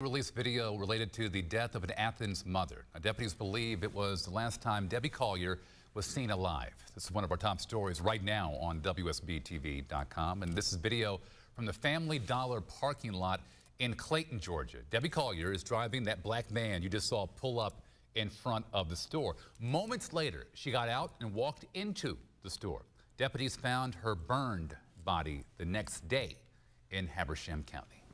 Released video related to the death of an Athens mother. Now, deputies believe it was the last time Debbie Collier was seen alive. This is one of our top stories right now on WSBTV.com. And this is video from the Family Dollar parking lot in Clayton, Georgia. Debbie Collier is driving that black van you just saw pull up in front of the store. Moments later, she got out and walked into the store. Deputies found her burned body the next day in Habersham County.